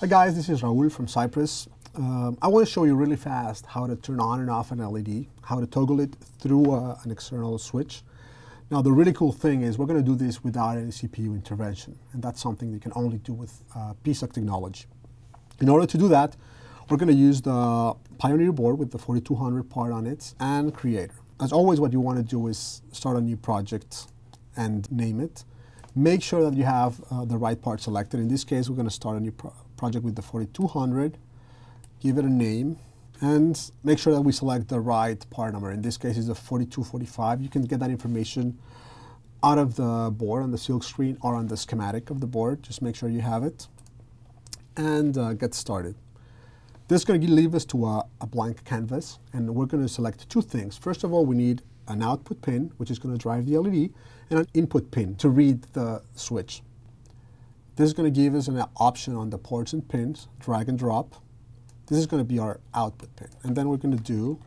Hi guys, this is Raul from Cypress. Um, I want to show you really fast how to turn on and off an LED, how to toggle it through uh, an external switch. Now the really cool thing is we're going to do this without any CPU intervention, and that's something you can only do with uh, PSOC technology. In order to do that, we're going to use the Pioneer board with the 4200 part on it and Creator. As always, what you want to do is start a new project and name it. Make sure that you have uh, the right part selected. In this case, we're going to start a new pro project with the 4200, give it a name, and make sure that we select the right part number. In this case, it's a 4245. You can get that information out of the board on the silk screen or on the schematic of the board. Just make sure you have it and uh, get started. This is going to leave us to a, a blank canvas, and we're going to select two things. First of all, we need an output pin, which is going to drive the LED, and an input pin to read the switch. This is going to give us an option on the ports and pins, drag and drop. This is going to be our output pin. And then we're going to do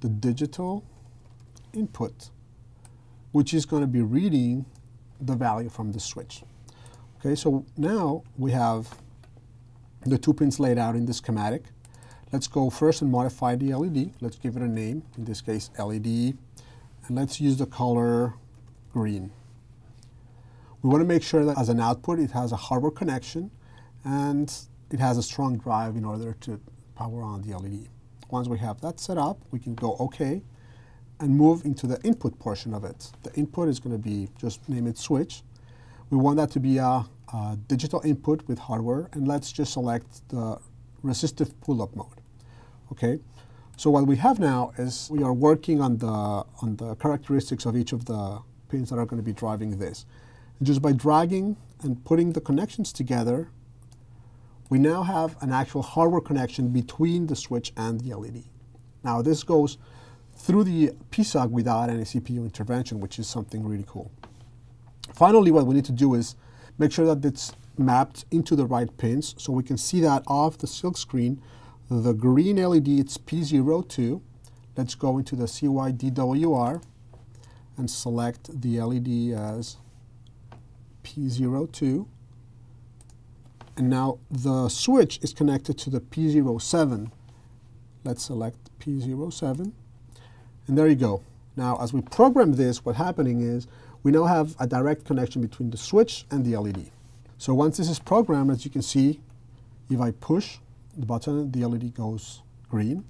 the digital input, which is going to be reading the value from the switch. Okay, so now we have the two pins laid out in the schematic. Let's go first and modify the LED. Let's give it a name, in this case LED, and let's use the color green. We want to make sure that as an output it has a hardware connection and it has a strong drive in order to power on the LED. Once we have that set up, we can go OK and move into the input portion of it. The input is going to be, just name it switch. We want that to be a, a digital input with hardware and let's just select the resistive pull-up mode. Okay, so what we have now is we are working on the, on the characteristics of each of the pins that are going to be driving this. And just by dragging and putting the connections together, we now have an actual hardware connection between the switch and the LED. Now this goes through the PSOC without any CPU intervention, which is something really cool. Finally, what we need to do is make sure that it's mapped into the right pins so we can see that off the silk screen. The green LED, it's P02. Let's go into the CYDWR and select the LED as P02. And now the switch is connected to the P07. Let's select P07. And there you go. Now, as we program this, what's happening is we now have a direct connection between the switch and the LED. So once this is programmed, as you can see, if I push the button, the LED goes green.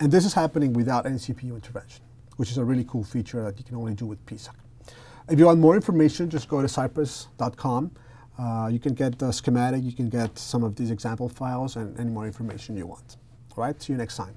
And this is happening without any CPU intervention, which is a really cool feature that you can only do with PSOC. If you want more information, just go to cypress.com. Uh, you can get the schematic, you can get some of these example files and any more information you want. All right, see you next time.